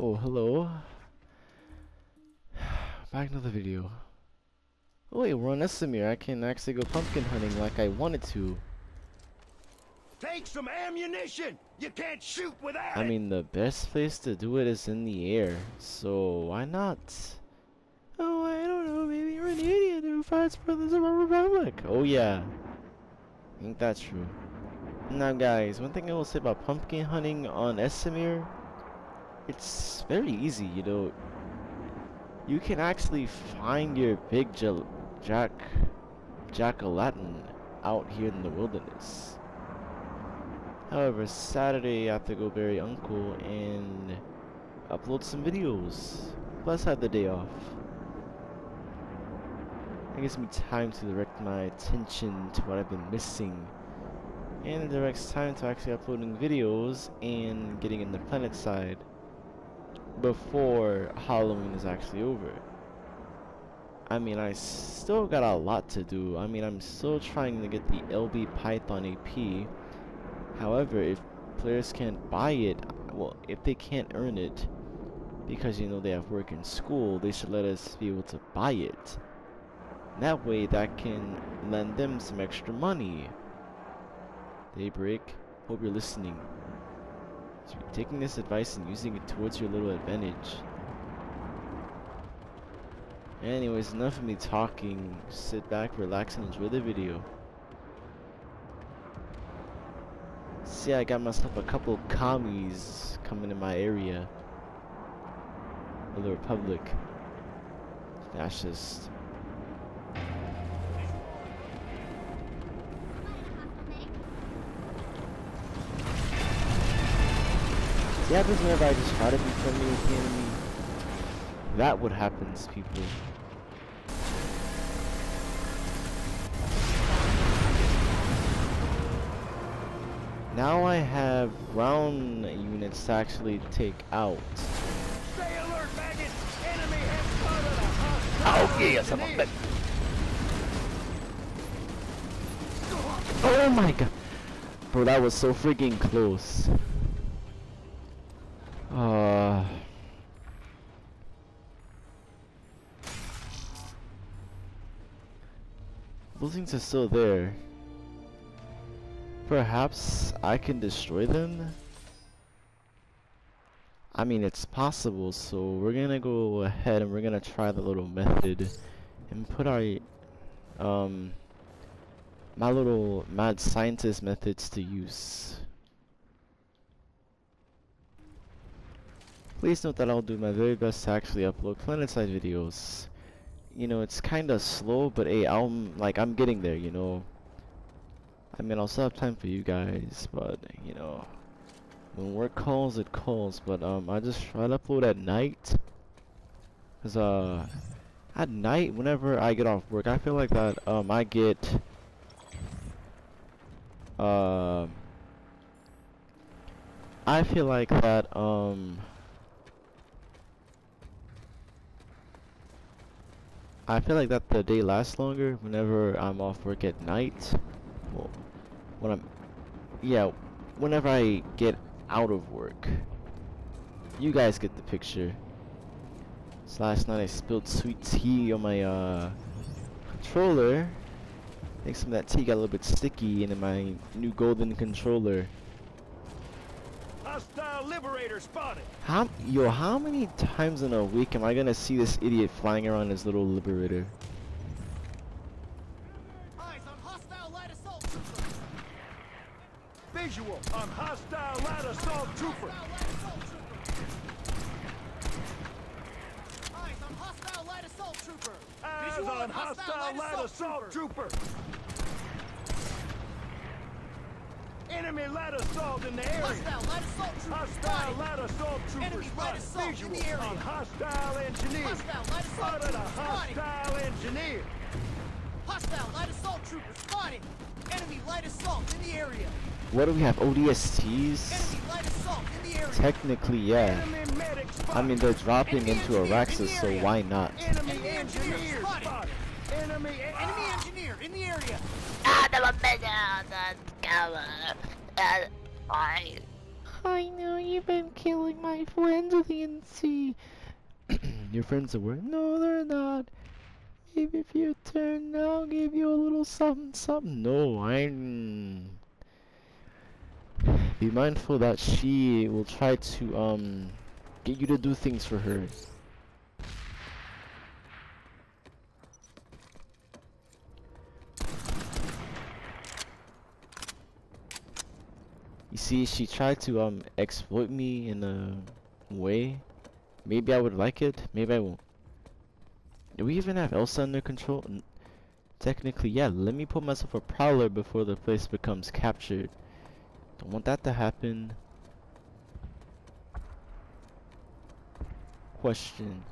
Oh, hello. Back to the video. Oh wait, we're on Esamir. I can actually go pumpkin hunting like I wanted to. Take some ammunition! You can't shoot without I mean, the best place to do it is in the air, so why not? Oh, I don't know, maybe you're an idiot who fights for the Zimmer Republic. Oh yeah. I think that's true. Now guys, one thing I will say about pumpkin hunting on Esamir it's very easy, you know. You can actually find your big jack jack-o'-lantern out here in the wilderness. However, Saturday I have to go bury uncle and upload some videos. Plus have the day off. It gives me time to direct my attention to what I've been missing. And it directs time to actually uploading videos and getting in the PlanetSide before Halloween is actually over. I mean, I still got a lot to do. I mean, I'm still trying to get the LB Python AP. However, if players can't buy it, well, if they can't earn it, because, you know, they have work in school, they should let us be able to buy it. That way, that can lend them some extra money. Daybreak, hope you're listening. So taking this advice and using it towards your little advantage. Anyways, enough of me talking. Sit back, relax, and enjoy the video. See, I got myself a couple commies coming in my area. Of the Republic. Fascist. See, happens whenever I just try to be friendly with the enemy. That what happens, people. Now I have ground units to actually take out. Stay alert, maggots! Enemy has spotted a hostile Oh, yeah, some of it. Oh my god. Bro, that was so freaking close. Uh Buildings are still there. Perhaps I can destroy them? I mean, it's possible, so we're gonna go ahead and we're gonna try the little method and put our, um, my little mad scientist methods to use. Please note that I'll do my very best to actually upload PlanetSide videos. You know, it's kinda slow, but hey, I'm, like, I'm getting there, you know. I mean, I'll still have time for you guys, but, you know, when work calls, it calls, but, um, I just try to upload at night. Cause, uh, at night, whenever I get off work, I feel like that, um, I get, uh, I feel like that, um, I feel like that the day lasts longer whenever I'm off work at night. Well, when I'm, yeah, whenever I get out of work. You guys get the picture. So last night I spilled sweet tea on my uh, controller. I think some of that tea got a little bit sticky into my new golden controller. Hostile liberator spotted! How yo? How many times in a week am I gonna see this idiot flying around his little liberator? Eyes on hostile light assault trooper. Visual on hostile light assault trooper! Hostile light assault trooper. Eyes on hostile light assault trooper. Eyes Visual on hostile light assault trooper! Enemy light assault in the area! Hostile light assault trooper. Hostile spotted. light assault trooper Enemy light spotted! assault in Visual the area. on hostile engineer! Hostile light assault Spotted a trooper spotted. engineer! Hostile light assault trooper spotted. Enemy light assault in the area. What do we have? ODSTs? Enemy light assault in the area. Technically, yeah. Enemy medic! I mean, they're dropping Enemy into engineer in Auraxis, so why not? Enemy Enemy engineer engineer spotted. Spotted! Enemy Enemy engineer in the area. I I know you've been killing my friends with the NC. Your friends are worried. No, they're not. Maybe if you turn, I'll give you a little something, something. No, I'm. Be mindful that she will try to um get you to do things for her. You see, she tried to um exploit me in a way. Maybe I would like it, maybe I won't. Do we even have Elsa under control? N technically, yeah. Let me put myself a prowler before the place becomes captured. Don't want that to happen. Question.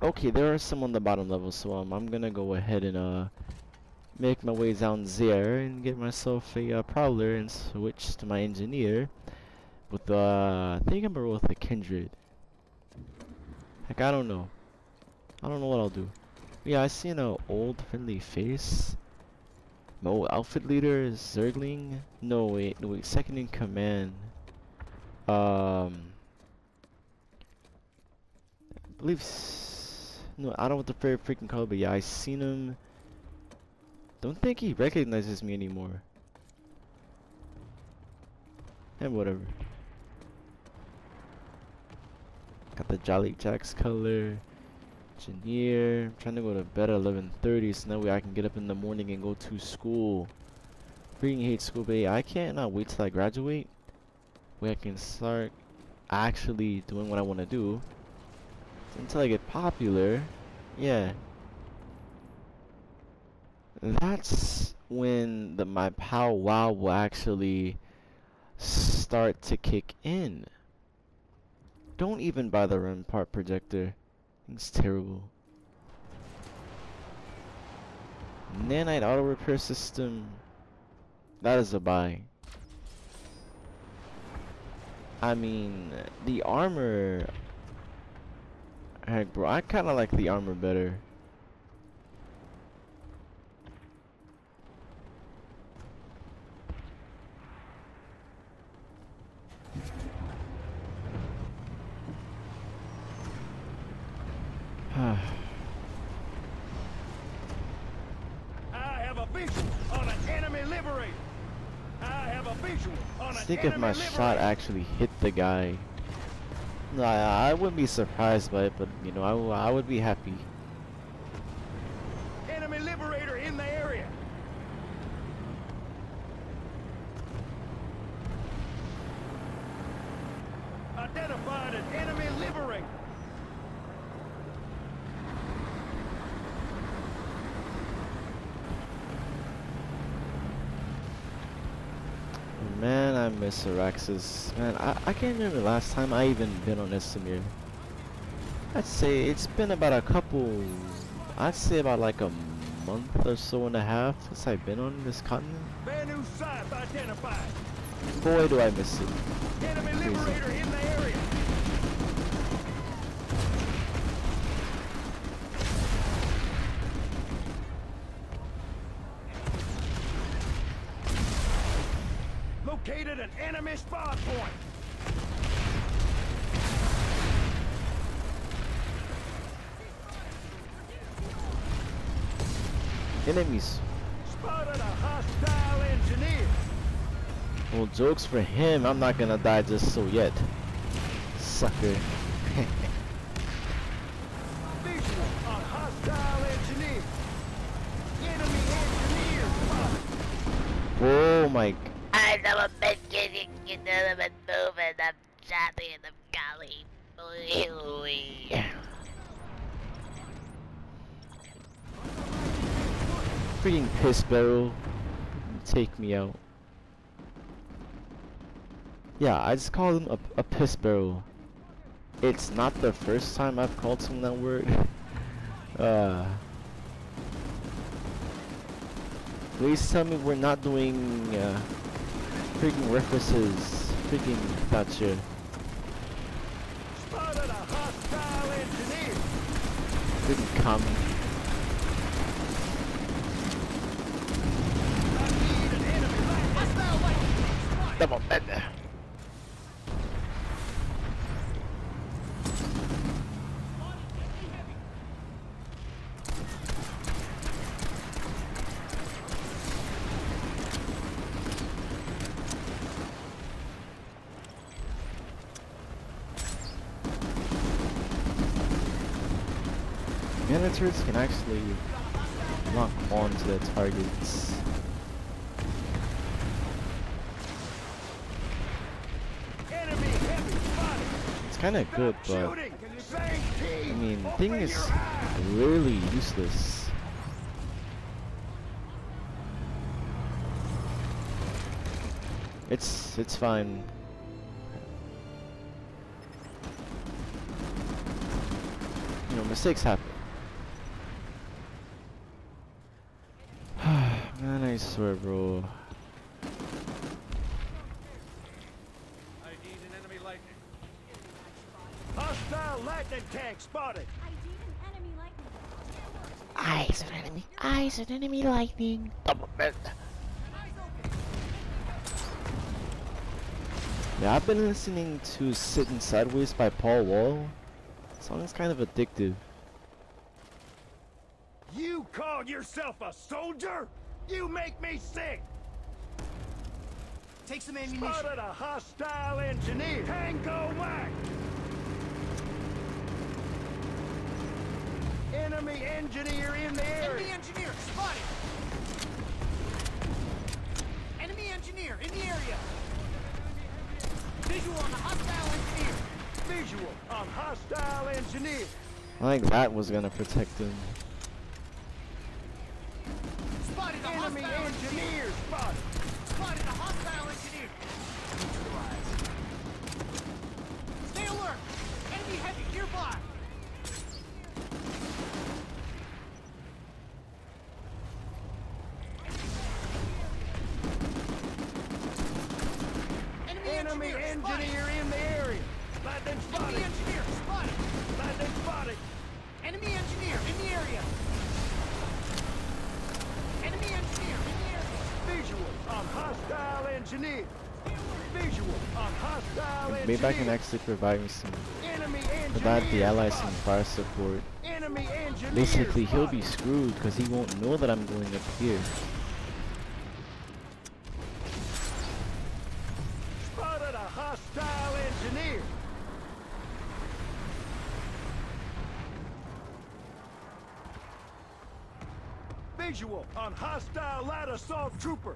Okay, there are some on the bottom level, so um, I'm gonna go ahead and uh make my way down there and get myself a uh, prowler and switch to my engineer with uh, I think I'm gonna roll with a kindred. Heck, I don't know. I don't know what I'll do. Yeah, I see an old friendly face. My old outfit leader is Zergling. No wait, no wait, second in command. Um, I believe. No, I don't know what the very freaking color, but yeah, I seen him. Don't think he recognizes me anymore. And whatever. Got the Jolly Jacks color. Engineer. I'm trying to go to bed at 11:30 so that way I can get up in the morning and go to school. Freaking hate school, but I cannot wait till I graduate. Where I can start actually doing what I want to do. Until I get popular. Yeah. That's when the my pow wow will actually start to kick in. Don't even buy the run part projector. It's terrible. Nanite auto repair system. That is a buy. I mean, the armor. Heck, bro, I kind of like the armor better. I have a visual on an enemy liberator. I have a visual on an think if enemy my shot actually hit the guy. I, I wouldn't be surprised by it, but you know, I, I would be happy. Enemy liberator in the area. Identified an enemy liberator. Man, I miss Auraxis. Man, I, I can't remember the last time I even been on Esamir. I'd say it's been about a couple, I'd say about like a month or so and a half since I've been on this continent. Vanu Scythe identified. Boy, do I miss it. Enemy Crazy. liberator in the area. Located an enemy spawn point. Enemies. Well, jokes for him. I'm not gonna die just so yet. Sucker. Oh my. Piss barrel. Take me out. Yeah, I just called him a, a piss barrel. It's not the first time I've called someone that word. uh. Please tell me we're not doing uh, freaking references. Freaking Thatcher. Spotted a hostile. Freaking. Andiamo bene. Managers can actually lock onto their targets kind of good, but. I mean, thing is really useless. It's it's fine. You know, mistakes happen. Man, I swear, bro. ID'd an enemy lightning. Hostile lightning tank spotted. ID an enemy lightning. Eyes of enemy. Eyes of enemy lightning. Double. Yeah, I've been listening to Sitting Sideways by Paul Wall. Song's kind of addictive. You call yourself a soldier? You make me sick. Take some ammunition. Spotted a hostile engineer. Tango Mac. Enemy engineer in the Enemy area. engineer spotted. Enemy engineer in the area. Visual on the hostile engineer. Visual on hostile engineer. I think that was gonna protect him. Spotted a Enemy engineer. engineer spotted. Spotted a hostile engineer. Neutralized. Stay alert. Enemy heavy nearby. Enemy, Enemy engineer, spotted. engineer in the area. Lightning Enemy engineer spotted. Lightning spotted. Enemy engineer in the area. Enemy engineer in the area. Visual on hostile engineer. Visual on hostile engineer. Maybe I can actually provide me some Enemy provide the allies some fire support. Enemy engineer. Basically, he'll be screwed because he won't know that I'm going up here. Spotted a hostile engineer. Visual on hostile light assault trooper.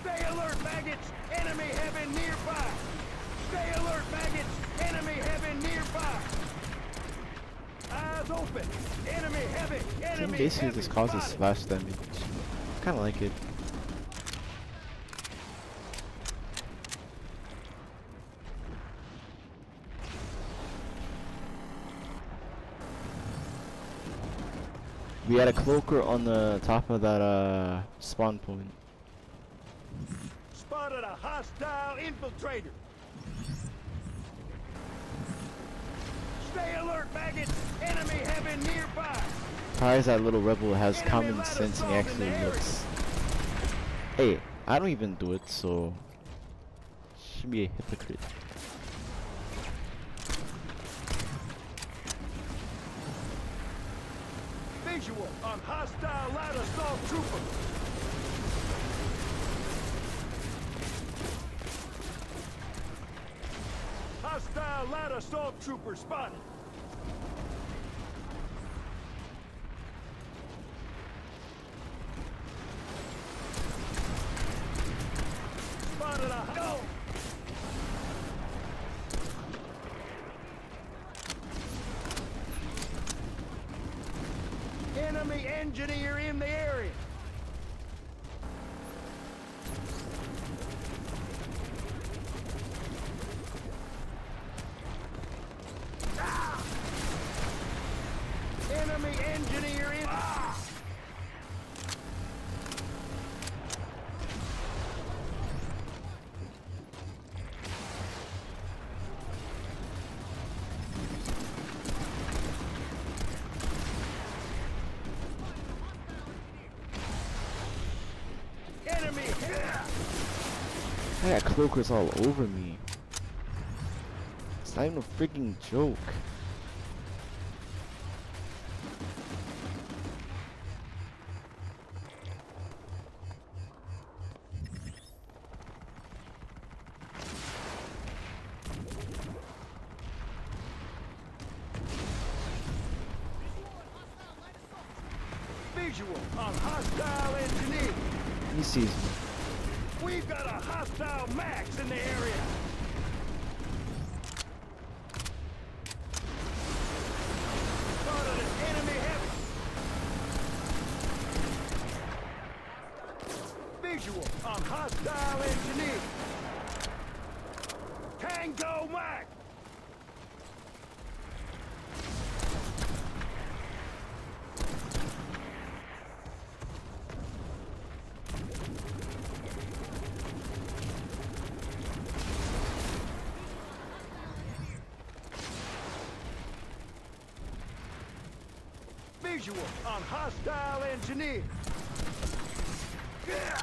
Stay alert, maggots! Enemy heavy nearby! Stay alert, maggots! Enemy heavy nearby! Enemy basically just causes splash damage. Kinda like it. We had a cloaker on the top of that uh spawn point. Spotted a hostile infiltrator. Stay alert, maggots! Enemy heavy nearby! Surprised that little rebel has Enemy common sense and actually looks. Hey, I don't even do it, so should be a hypocrite. Visual on hostile light assault trooper. Hostile light assault trooper spotted. Engineer in the area. that cloak was all over me. It's not even a freaking joke. Visual on hostile engineer. He sees me. We've got a hostile Max in the area. Spotted an enemy heavy. Visual on hostile engineer. Tango Mac. Visual on hostile engineer. Yeah.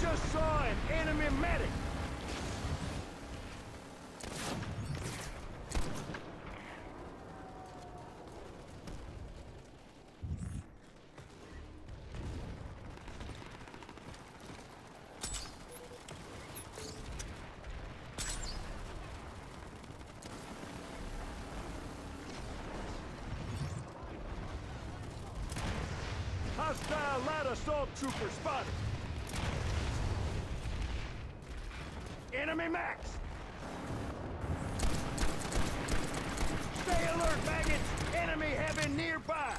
Just saw an enemy medic. Hostile light assault trooper spotted. Enemy max. Stay alert, maggots. Enemy heavy nearby.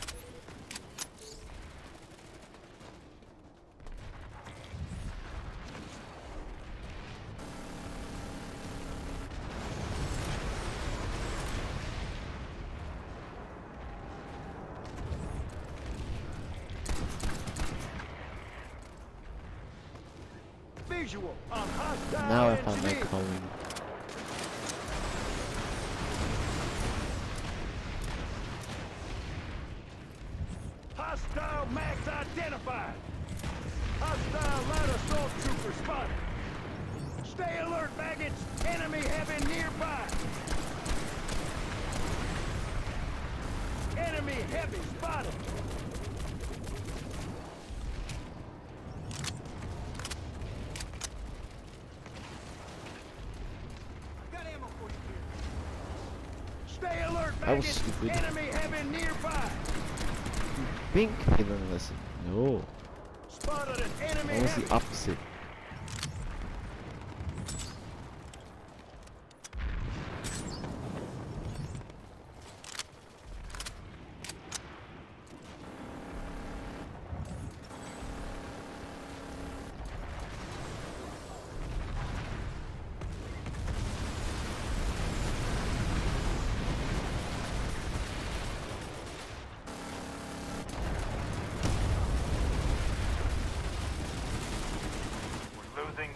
Visual on hostile Now I found my engineer. calling. Hostile max identified. Hostile light assault trooper spotted. Stay alert, maggots. Enemy heavy nearby. Enemy heavy spotted. Got ammo for you here. Stay alert, I was stupid. Nearby. Think he didn't listen. No. Enemy Almost the opposite.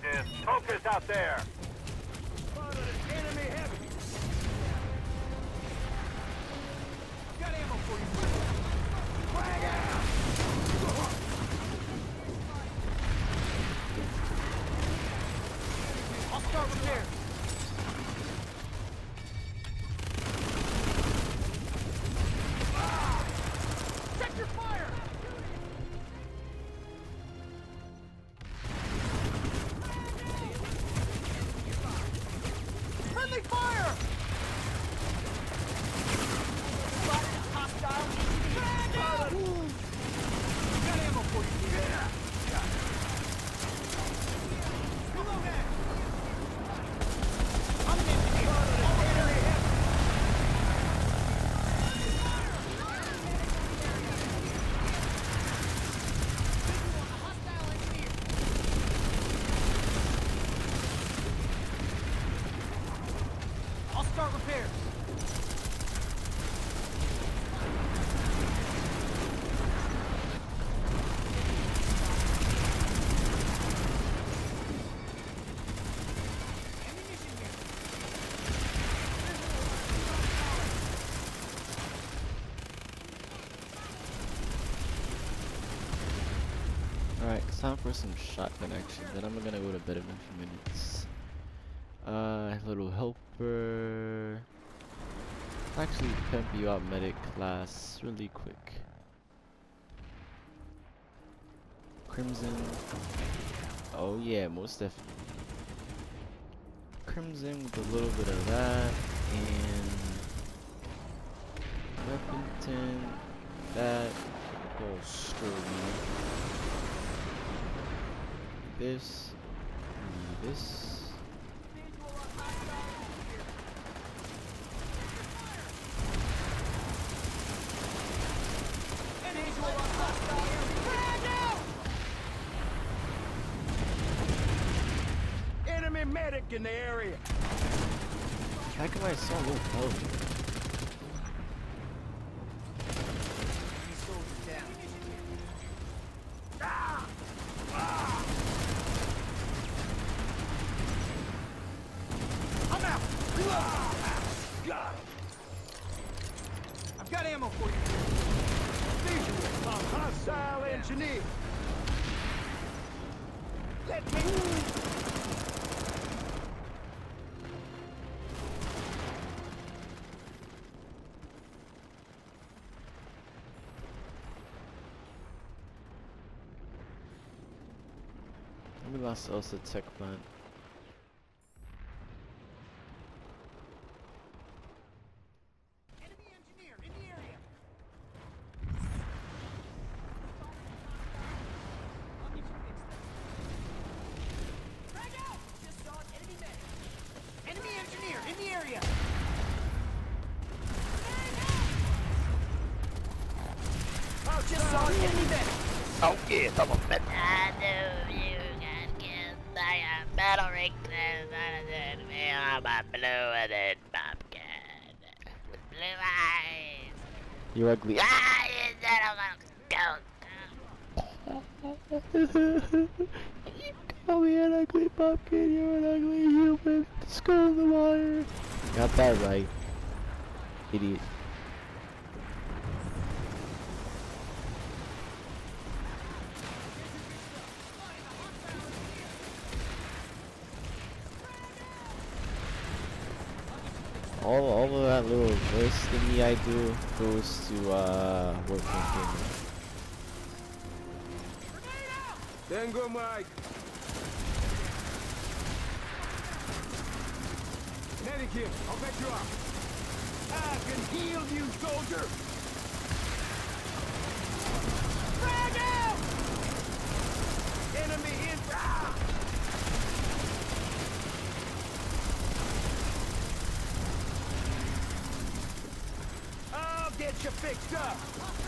This. Focus out there. For some shotgun action. Then I'm gonna go to bed in a few minutes. Uh, little helper. Actually, pimp you out medic class really quick. Crimson. Oh yeah, most definitely. Crimson with a little bit of that and Weapon 10. That. Holster. This. This. Enemy medic in the area. How come I saw low health? I'm hostile engineer. Let me. We lost also tech plant. Enemy engineer in the area. I'll get you fixed then. Frag out! Just saw an enemy medic. Enemy engineer in the area. Just saw an enemy medic. Oh, yeah, come on, man. I know you got killed by a battle rig and I said, me on my blue and then pumpkin with blue eyes. You're ugly. Ah, you son of a goat. You call me an ugly pumpkin, you're an ugly human. Skull in the water. Got that right. Idiot. All, all of that little voice thingy I do goes to uh, working Tango Mike. Medic. I'll bet you up. I can heal you, soldier. Frag out! Enemy in. Ah! I'll get you fixed up.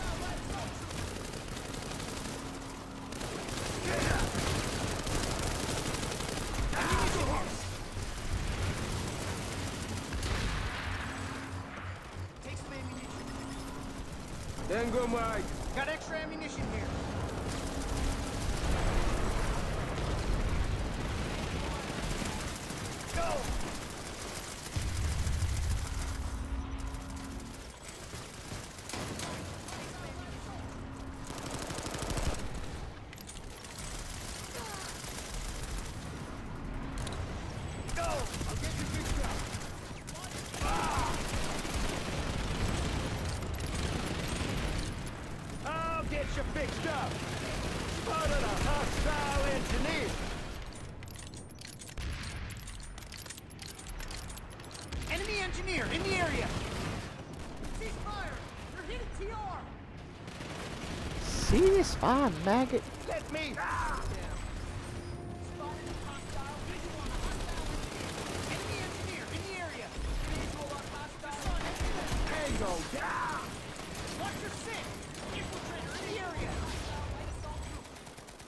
Tango Mike. Got extra ammunition here. Go. Go. I'll get you fixed up. Ah! I'll get you fixed up. Spotted a hostile engineer. Enemy engineer in the area. Cease fire. They're hitting TR. See this fine maggot. Let me. Ah! Spotted hostile visual on a hostile enemy. Enemy engineer in the area. Visual on hostile enemy. Tango down. Watch your six. Infiltrator in the area.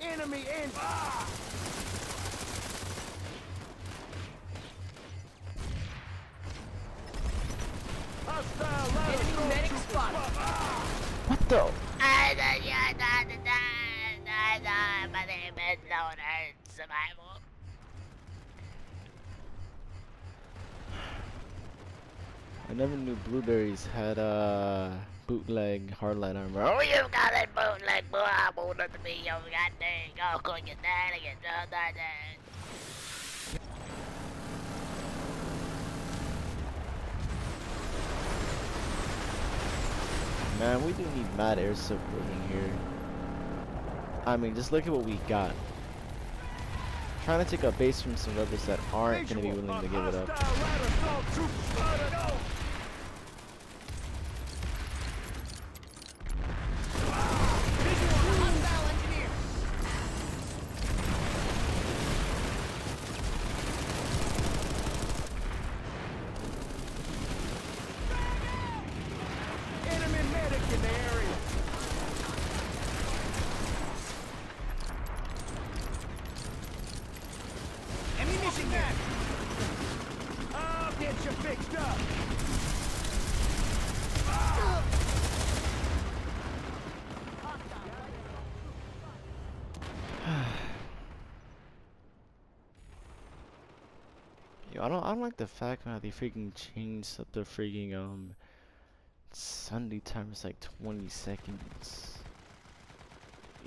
Enemy in. Ah! Hostile ladder Enemy medic spotted. spot- Ah! What the? I never knew blueberries had uh bootleg hardline armor. Oh, you got it bootleg, boy. I won't let me, you got dang. I'll call you that da, Man, we do need mad air support in here. I mean, just look at what we got. Trying to take a base from some rebels that aren't gonna be willing to give it up. Hostile ladder storm trooper spotted. Yo, I don't I don't like the fact how they freaking changed up the freaking um Sunday time is like 20 seconds.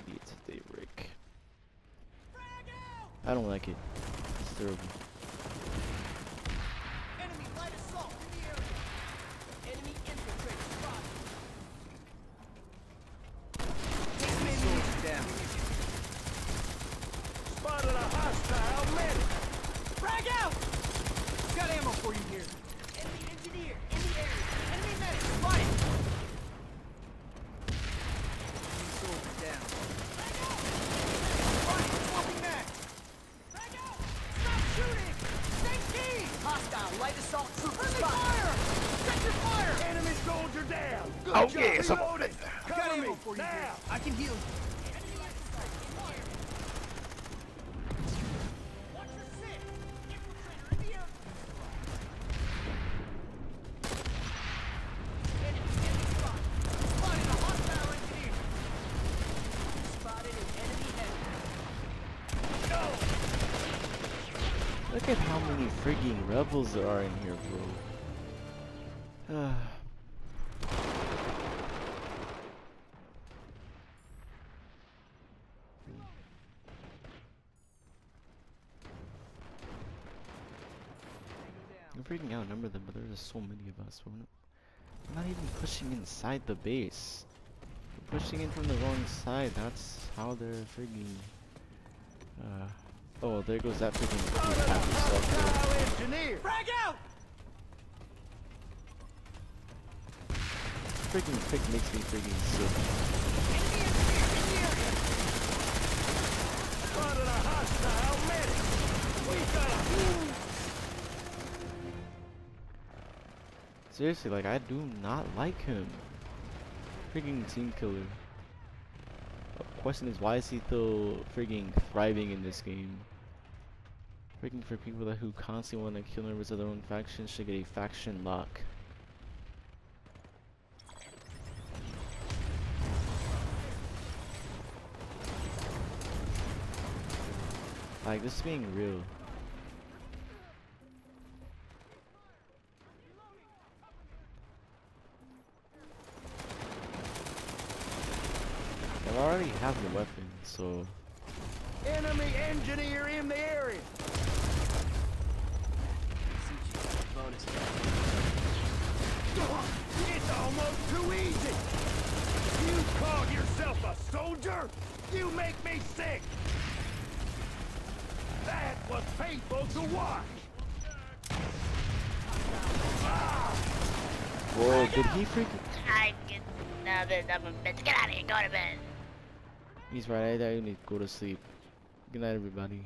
Idiots they Rick. I don't like it. It's terrible. Enemy light assault in the area. Enemy infiltrator spotted. Spotted a hostile medic. Frag out! Got ammo for you here. Enemy engineer in the area. Enemy medic spotted. Soldier down. Frag out! Spotted. Swapping mag. Frag out! Stop shooting! Stay key! Hostile light assault trooper spotted. fire! Check your fire! Enemy soldier down. Good Oh, job yeah, someone- reloading. I got Cover ammo me for you now. here. I can heal you. Enemy light assault fire. Watch your six. Infiltrator in the area. Enemy, enemy spotted. Spotted a hostile engineer. Spotted an enemy heavy. Look at how many freaking rebels there are in here, bro. We're freaking outnumber them, but there's so many of us. We're not, not even pushing inside the base. We're pushing in from the wrong side. That's how they're freaking. Uh, oh, there goes that freaking happy stuff there. hostile engineer. Frag out! Freaking pick makes me freaking sick. Enemy engineer in the area. Spotted a hostile medic. We got a Seriously, like I do not like him. Freaking team killer. The question is, why is he still freaking thriving in this game? Freaking for people that who constantly want to kill members of their own faction should get a faction lock. Like this being real. I already have the weapon, so enemy engineer in the area. It's almost too easy. You call yourself a soldier? You make me sick. That was painful to watch. Whoa, did he freaking I get another double bitch. Get out of here. Go to bed. He's right, I I need to go to sleep. Good night everybody.